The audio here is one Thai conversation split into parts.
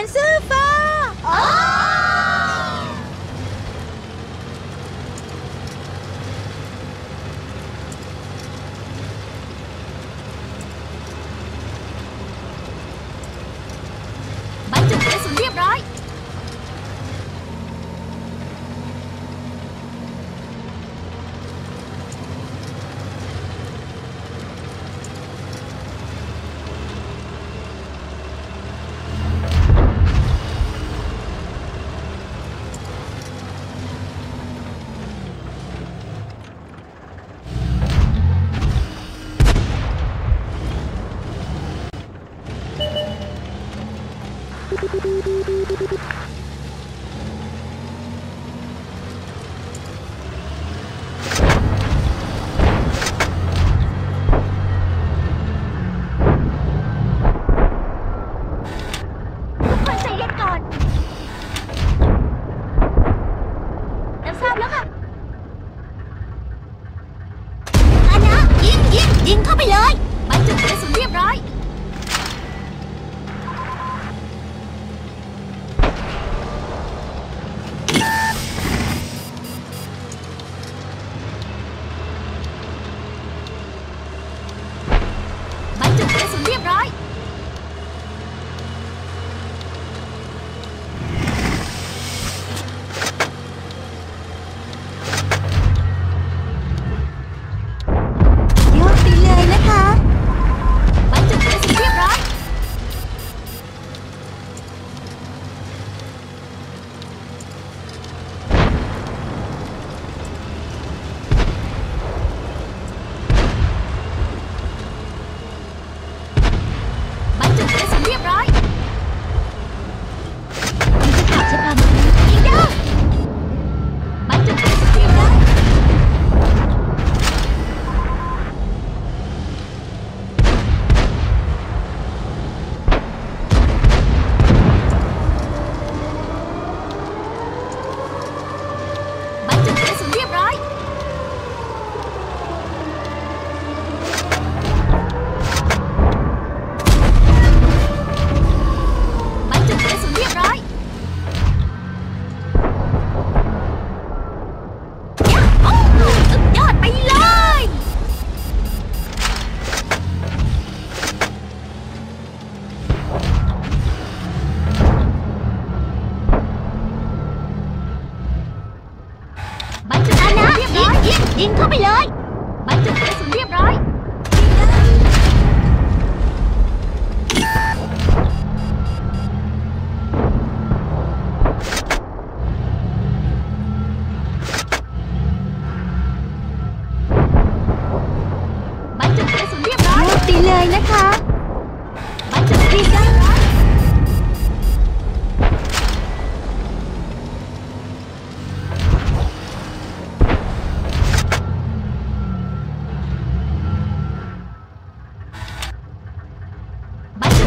expensive ยิงเข้าไปเลยบรรจุกระสุนเรียบร้อย ยิงเข้าไปเลย มันจุดกระสุนเรียบร้อย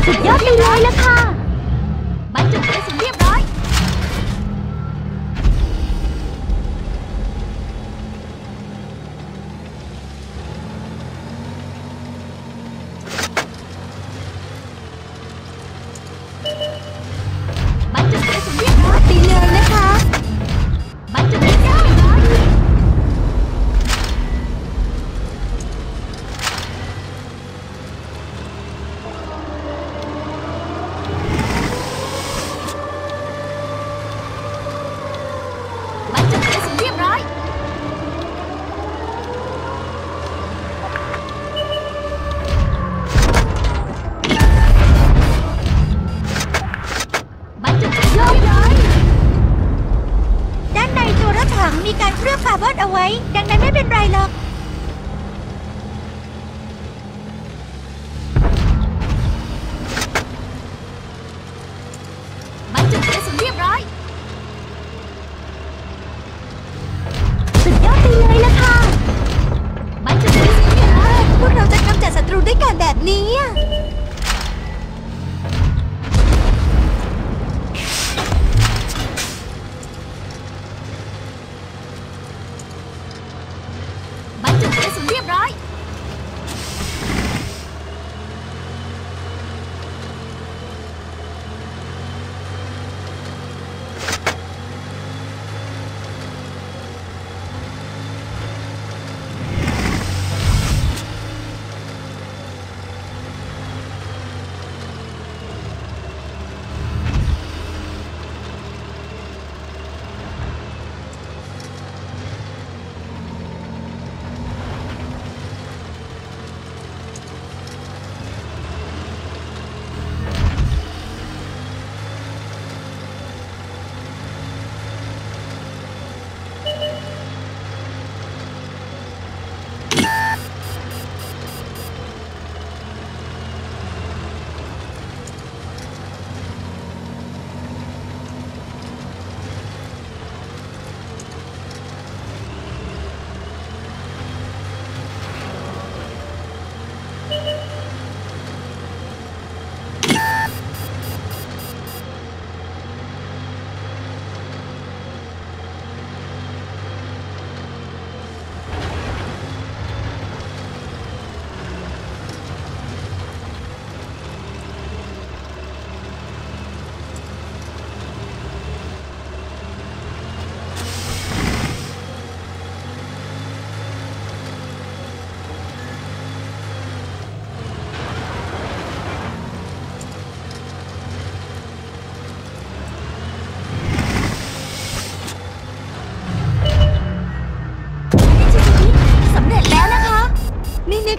สุดยอดไปเลยละค่ะีการเคลือบคาร์บอนเอาไว้ ดังนั้นไม่เป็นไรหรอก มันจุดกระสุดเรียบร้อย สุดยอดไปเลยล่ะค่ะ มันจุดกระสุดเรียบร้อยพวกเราจะกำจัดศัตรูด้วยการแบบนี้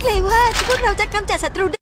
เลยว่าพวกเราจะกำจัดศัตรูได้